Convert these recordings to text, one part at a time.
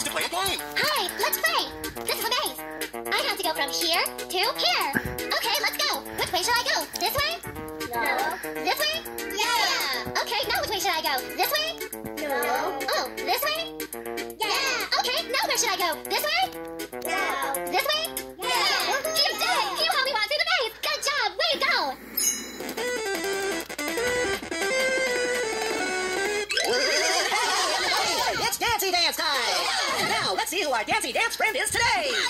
wants to play a game. Hi, let's play. This is a maze. I have to go from here to here. Okay, let's go. Which way should I go? This way? No. This way? Yeah. Okay, now which way should I go? This way? No. Oh, this way? Yeah. Okay, now where should I go? This way? No. This way? See who our Dancy Dance friend is today! Wow.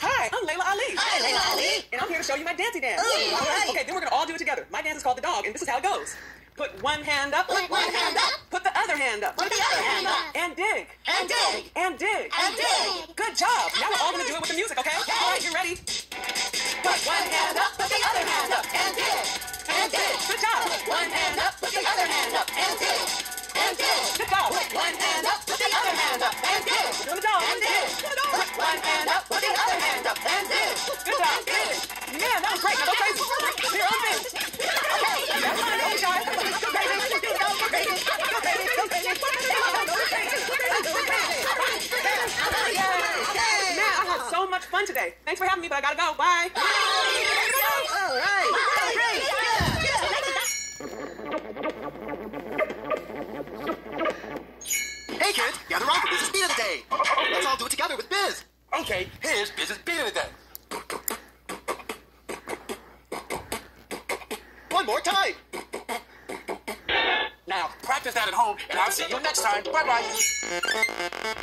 Hi, I'm Laila Ali. Hi, Laila Ali. And I'm here to show you my dancey dance. Ooh, all right. Okay, then we're gonna all do it together. My dance is called the dog, and this is how it goes. Put one hand up. Put one hand up. Put the other hand up. Put the other hand up. And dig. And dig. And dig. And dig. Good job. Now we're all gonna do it with the music, okay? All right, you ready? Put one hand up. Put the other hand up. Up. Put the other hand up. And dig. Good job. Dig. Man, that was great. Now go crazy. Here, this. Okay. That's fine. Be shy. Go crazy. Go crazy. Go crazy. Go crazy. Go crazy. Go crazy. So much fun today. Thanks for having me, but I gotta go. Bye. All right. Great. Yeah. Hey, kids, gather around for Biz's Beat of the Day. Okay, here's business of the One more time. Now, practice that at home, and I'll see you next time. Bye-bye.